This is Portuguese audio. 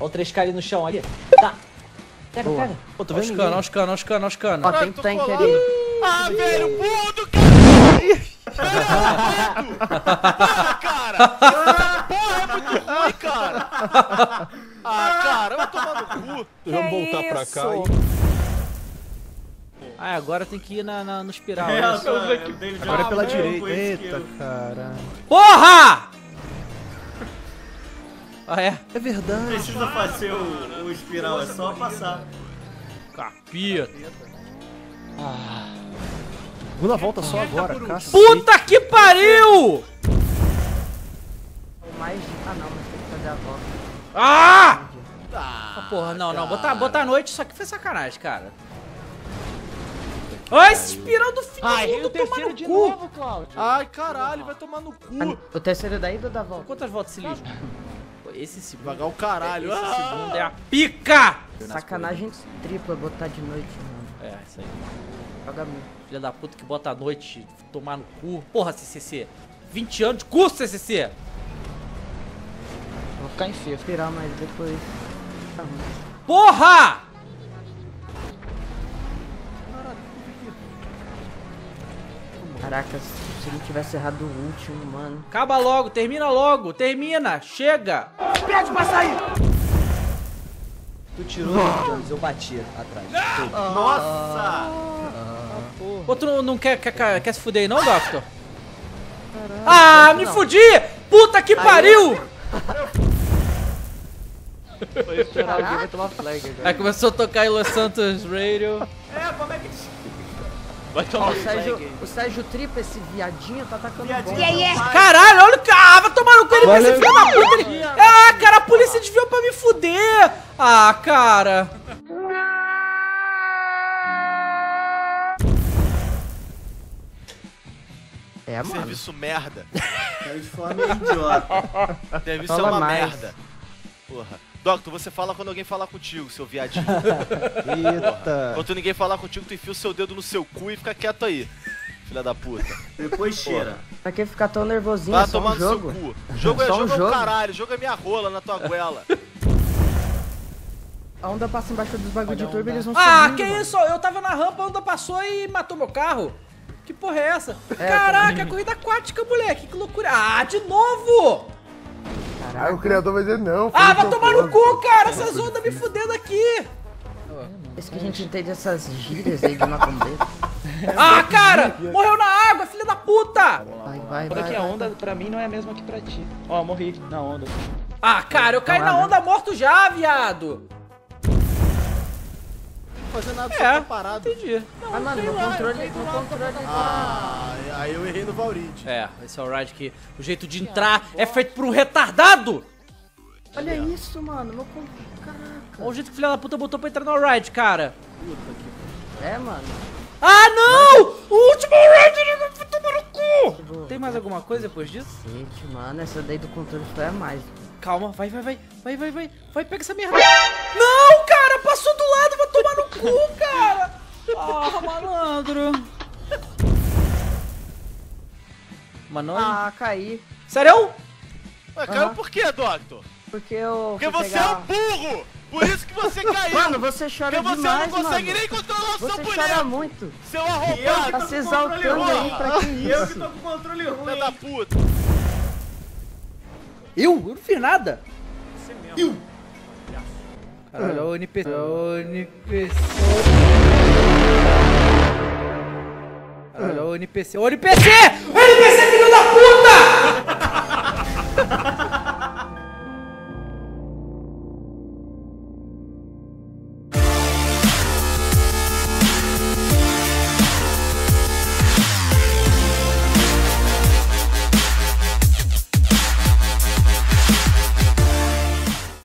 Olha o 3K ali no chão, ali. Tá. Pega, Boa. pega. Pô, tô Olha vendo os canos, olha os canos, olha os canos, os canos. Ah, Tá tá Ó, Ó, tem tanque ali. ali. Ah, velho, burro do cara! Porra, cara! Porra, é muito ruim, cara! Ah, cara, vai tomar no cu. Vamos voltar pra cá e... Ah, agora tem que ir na, na- no espiral. É, né? eu tô- eu dei já Agora é pela um direita. Eita, cara. Porra! Ah, é? É verdade. Precisa fazer o, o espiral, é só passar. Capita. Segunda volta só agora, cacete. Puta que pariu! Mais... Ah não, mas tem que fazer a volta. Ah! Ah, porra, não, não. Botar, botar a noite, isso aqui foi sacanagem, cara. Olha esse espiral do filho Ai, do tomar no de cu. novo. Ai, caralho, vai tomar no cu. O terceiro daí ou da volta? Quantas voltas esse lixo? Esse segundo, Devagar o caralho. esse Ah! segundo é a pica! Sacanagem tripla botar de noite, mano. É, isso aí. Joga. Filha da puta que bota a noite tomar no cu. Porra, CCC. 20 anos de curso, CCC. Vou ficar em feio. Espiral, mas depois... Tá ruim. Porra! Caraca, se ele tivesse errado o último, mano. Acaba logo, termina logo, termina, chega! Tu tirou, Jones, eu bati atrás. Nossa! Ô, tu não, não quer, quer, quer se fuder aí não, Doctor? Ah, me fudi! Puta que pariu! Foi esperar alguém vai tomar flag agora. Aí começou a tocar em Los Santos Radio. Vai Ó, tomar o Sérgio, o Sérgio Tripa, esse viadinho, tá atacando Viadinho. bomba. Caralho, olha o cara! Ah, vai tomar no cu, ele vai ser filho da puta! Ele... Ah, cara, a polícia desviou pra me fuder! Ah, cara! É, mano. Serviço merda. Caiu de forma idiota. Serviço Fala é uma mais. merda. Porra. Doctor, você fala quando alguém falar contigo, seu viadinho. Eita. Quando ninguém falar contigo, tu enfia o seu dedo no seu cu e fica quieto aí. Filha da puta. Depois cheira. Pra que ficar tão nervosinho? Vai é só tomar um no seu jogo. cu. Jogo é Só um jogo, é o jogo. caralho. Jogo é minha rola na tua goela. A onda passa embaixo dos bagulho de turbo e eles vão Ah, subindo, que mano. isso? Eu tava na rampa, a onda passou e matou meu carro. Que porra é essa? É, Caraca, corrida aquática, moleque. Que loucura. Ah, de novo! Aí o criador vai dizer não. Ah, vai tomar no cu, cara. Essas ondas me fudendo aqui. Esse que a gente entende essas gírias aí de macumbeiro. Ah, cara! Morreu na água, filha da puta! Vai, vai, vai. aqui a onda pra mim não é a mesma que pra ti. Ó, morri na onda. Ah, cara, eu caí Não, na onda morto já, viado. Não fazer nada, É. só tá parado. Entendi. Vai, mano, no controle, no controle. Ah, aí eu errei no Valrid. É, esse é o ride que o jeito de entrar é feito por um retardado. Olha isso, mano. Meu. Caraca. Olha o jeito que o filho da puta botou pra entrar no ride, cara. É, mano. Ah, não! O último ride ele vai tomar no cu! Tem mais alguma coisa depois disso? Gente, mano, essa daí do controle foi a mais. Calma, vai, vai, vai. Vai, vai, vai. Vai, pega essa merda. Não, cara, passou do lado, vai tomar no cu, cara. Ah, malandro. Mano, Ah, caí. sério? Ué, caiu por quê, Doctor? Porque eu. Porque fui você pegar... é um burro! Por isso que você caiu! Mano, você chora Porque você demais, não consegue mano. nem controlar o seu Você boneco! chora muito. Seu Eu arrombado! Tá se exaltando aí, pra que Eu que isso? tô com controle Filha ruim. da puta! Eu? Eu não fiz nada. Eu? Caralho, o NPC. O NPC. o NPC. O NPC! O NPC, filho da puta!